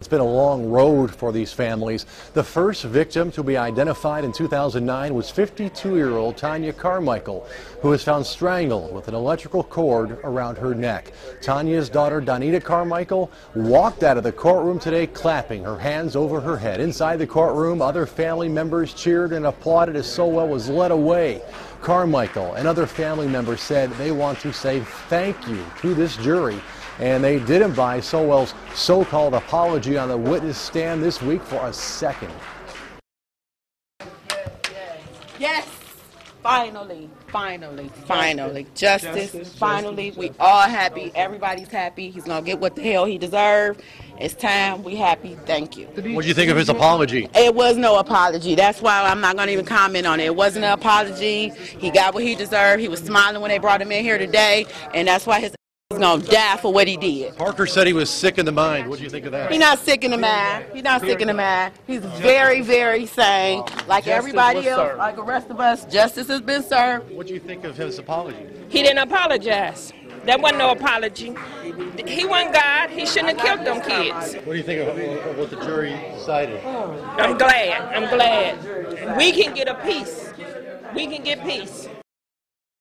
It's been a long road for these families. The first victim to be identified in 2009 was 52-year-old Tonia Carmichael, who was found strangled with an electrical cord around her neck. Tonia's daughter, Donita Carmichael, walked out of the courtroom today clapping her hands over her head. Inside the courtroom, other family members cheered and applauded as Sowell was led away. Carmichael and other family members said they want to say thank you to this jury and they didn't buy Sowell's so-called apology on the witness stand this week for a second. Yes, finally, finally, finally, justice, finally, we all happy, everybody's happy, he's gonna get what the hell he deserved, it's time, we happy, thank you. What do you think of his apology? It was no apology, that's why I'm not gonna even comment on it, it wasn't an apology, he got what he deserved, he was smiling when they brought him in here today, and that's why his He's gonna die for what he did. Parker said he was sick in the mind. What do you think of that? He's not sick in the mind. He's not sick in the mind. He's very, very sane. Like everybody else, like the rest of us, justice has been served. What do you think of his apology? He didn't apologize. That wasn't no apology. He wasn't God. He shouldn't have killed them kids. What do you think of, of what the jury decided? I'm glad. I'm glad. We can get a peace. We can get peace.